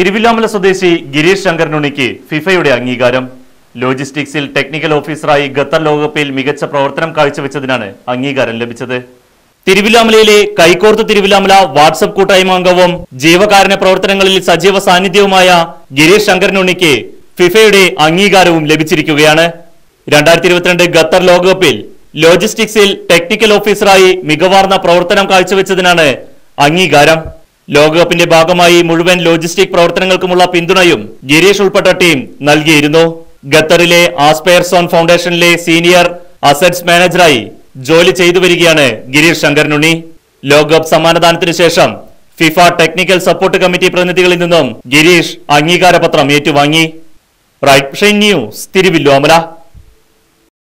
തിരുവില്ലാമല സ്വദേശി ഗിരീഷ് ശങ്കരനുണിക്ക് ഫിഫയുടെ അംഗീകാരം. ലോജിസ്റ്റിക്സിൽ ടെക്നിക്കൽ ഓഫീസറായി ഖത്തർ ലോകകപ്പിൽ മികച്ച പ്രവർത്തനം കാഴ്ചവെച്ചതിനാണ് അംഗീകാരം ലഭിച്ചത്. തിരുവില്ലാമലയിലെ കൈക്കോർത്ത് തിരുവില്ലാമല വാട്സപ്പ് കൂട്ടായ്മ അംഗവും ജീവകാരുണ്യ പ്രവർത്തനങ്ങളിൽ സജീവ സാന്നിധ്യവുമായ ഗിരീഷ് ശങ്കരനുണിക്ക് ഫിഫയുടെ അംഗീകാരവും ലഭിച്ചിരിക്കുകയാണ്. രണ്ടായിരത്തി ഇരുപത്തിരണ്ട് ഖത്തർ ലോകകപ്പിൽ ലോജിസ്റ്റിക്സിൽ ടെക്നിക്കൽ ഓഫീസറായി മികവാർന്ന പ്രവർത്തനം കാഴ്ചവെച്ചതിനാണ് അംഗീകാരം. ലോകകപ്പിന്റെ ഭാഗമായി മുഴുവൻ ലോജിസ്റ്റിക് പ്രവർത്തനങ്ങൾക്കുമുള്ള പിന്തുണയും ഗിരീഷ് ഉൾപ്പെട്ട ടീം നൽകിയിരുന്നു. ഖത്തറിലെ ആസ്പെയർസോൺ ഫൗണ്ടേഷനിലെ സീനിയർ അസറ്റ്സ് മാനേജറായി ജോലി ചെയ്തു വരികയാണ് ഗിരീഷ് ശങ്കരനുണ്ണി. ലോകകപ്പ് സമ്മാനദാനത്തിനു ശേഷം ഫിഫ ടെക്നിക്കൽ സപ്പോർട്ട് കമ്മിറ്റി പ്രതിനിധികളിൽ നിന്നും ഗിരീഷ് അംഗീകാരപത്രം ഏറ്റുവാങ്ങി. Right news Thiruvilwamala.